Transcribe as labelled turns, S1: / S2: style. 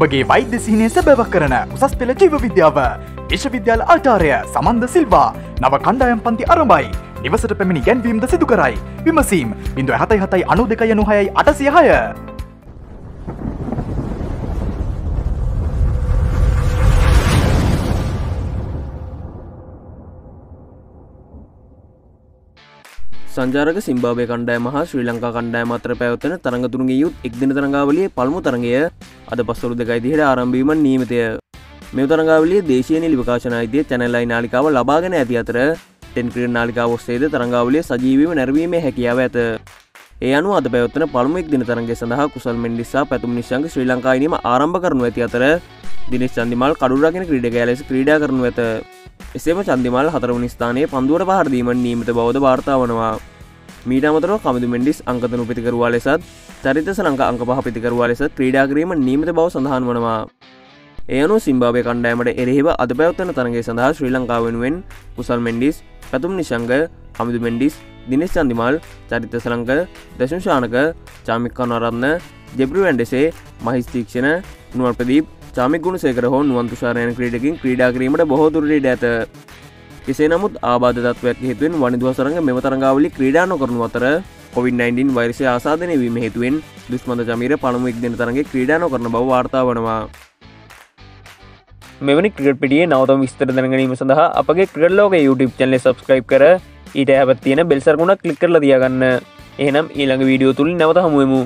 S1: ඔබගේ වෛද්‍ය සිහිනය සැබැවක් කරන උසස් පෙළ ජීව විද්‍යාව. විශ්වවිද්‍යාල ආචාරය සමන්ද සිල්වා නව කණ්ඩායම් පන්ති අරඹයි. නිවසට පැමිණි ගැන්වීම්ද සිදු කරයි. විමසීම් බිඳුව හතයි හතයි අනු දෙක යනු හයයි අටසිය හය.
S2: සංජාරක සිම්බාවය කණ්ඩෑම හා ශ්‍රී ලංකා කණ්ඩෑම අතර පැවත්තන තරඟතුරුගේ යුත් එක්දින තරඟාවලිය පළමු තරගය අද පස්සරු දෙකයිදිහට ආරම්භීම නීමතය මෙ තරඟාවලිය දේශය නිලිකාශන අයිතිය චැනල්ලයි නාලිකාව ලබාගෙන ඇති අතර ටෙන්ක්‍රිය නාලිකාව ඔස්සේද තරඟාවලිය සජීවීම නැරවීම හැකියාව ඇත. ඒ අනු අද පැවත්තන පළමුෙක් දින තරගේ සඳහා කුසල් මෙන්ඩිසා පැතුම් නිශංග ශ්‍රී ලංකායිනීම ආරම්භ කරනු ඇති අතර දිනිස් චන්දිමල් කඩුරගෙන ක්‍රීඩ ලෙස ක්‍රීඩා කරනු ඇත. එසේම චන්දිමල් හතරවනි ස්ථානයේ පන්දුවට පහරදීම නීමත බෞද්ධ වාර්තා වනවා. මීට අමතර කමදු මෙන්ඩිස් අංකතනු පිතිකරවා ලෙසත් චරිත සලංක අංක පහ පිතිකරවා ලෙස ක්‍රීඩාකිරීම නීමත බව සඳහන් වනවා. ඒනු සිම්භාවය කණ්ඩෑමට එරෙහිව අද පැවත්තන තරගේ සඳහා ශ්‍රී ලංකා වෙනුවෙන් කුසල් මෙන්ඩිස් පැතුම් නිශංග කමිදු මෙන්ඩිස් දිනෙස් චන්දිමල් චරිත සලංක දශංශානක චාමික්කා නරත්න ජෙබ්‍රි වැන්ඩෙසේ මහිස්තීක්ෂණ නුවල් ප්‍රදීප් චාමික් ගුණ සේකර හෝ නුවන්තුෂාරයන ක්‍රීඩකින් ක්‍රීඩා කිරීමට බොහෝ දුරට ඇත. කෙසේ නමුත් ආබාධත්වයක් හේතුවෙන් වනිදුව සරඟ මෙම තරඟාවලි ක්‍රීඩා නොකරනු අතර කොවිD-19 වෛරසය ආසාධනය වීම හේතුවෙන් දුස්මඳ චමීර පළමු එක්දෙන තරගේ ක්‍රීඩා නොකරන බව වාර්තා වනවා. මෙවැනි ක්‍රට පිටිය නවතම විස්තර දැනගනීම සඳහා අපගේ ක්‍රලෝක YouTube චැනල සබස්ක්‍රයිබ් කර ඊට හැපත් තියෙන බෙල්සර්ගුණ කලික් කරල දියගන්න එහනම් ඊළඟ වීඩියෝ තුළින් නැවත හමුවමු